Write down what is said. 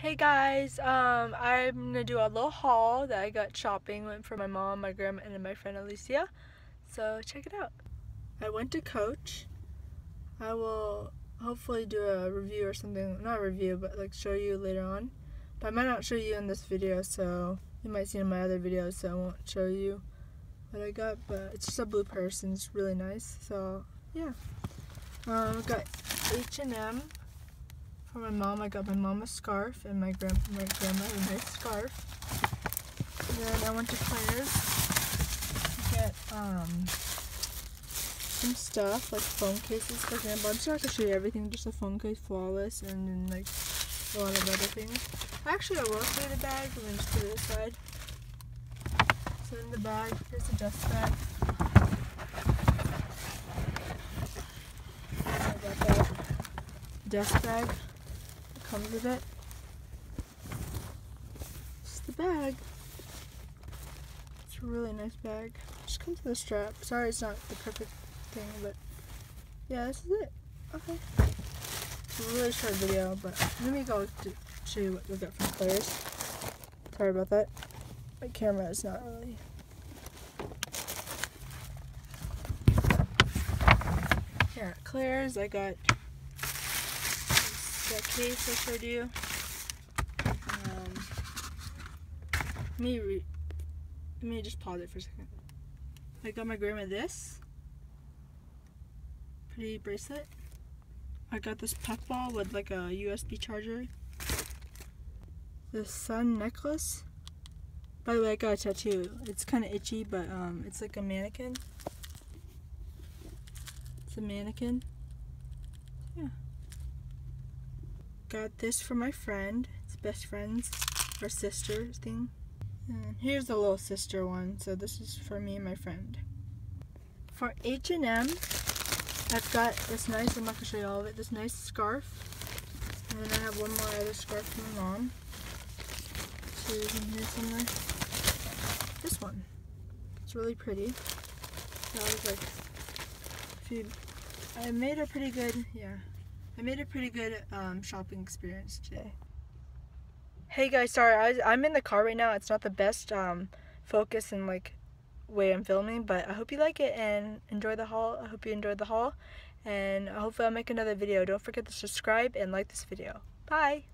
Hey guys, um, I'm gonna do a little haul that I got shopping went for my mom, my grandma, and my friend Alicia. So check it out. I went to Coach. I will hopefully do a review or something, not review, but like show you later on. But I might not show you in this video, so you might see in my other videos, so I won't show you what I got. But it's just a blue purse and it's really nice. So yeah, um, I got H&M for my mom, I got my mom a scarf and my, grand my grandma a nice scarf. And then I went to Claire's to get um, some stuff, like phone cases for grandma. I'm just not going to show you everything, just a phone case, flawless, and then like a lot of other things. Actually, I will show you the bag, and then just put it aside. So in the bag, here's the dust bag. Dust bag comes with it. It's the bag. It's a really nice bag. Just comes with a strap. Sorry it's not the perfect thing, but yeah, this is it. Okay. It's a really short video, but let me go to show you what we got from Claire's. Sorry about that. My camera is not really Here at Claire's, I got that case I showed you. Um, let me let me just pause it for a second. I got my grandma this pretty bracelet. I got this puffball with like a USB charger. The sun necklace. By the way, I got a tattoo. It's kind of itchy, but um, it's like a mannequin. It's a mannequin. Yeah. Got this for my friend. It's best friends or sister thing. And here's the little sister one. So this is for me and my friend. For H&M, I've got this nice, I'm not going to show you all of it, this nice scarf. And then I have one more other scarf from my mom. So in here somewhere. This one. It's really pretty. That was like, if you, I made a pretty good, yeah. I made a pretty good um, shopping experience today. Hey guys, sorry, I, am in the car right now. It's not the best um, focus and like way I'm filming, but I hope you like it and enjoy the haul. I hope you enjoyed the haul, and hopefully I'll make another video. Don't forget to subscribe and like this video. Bye!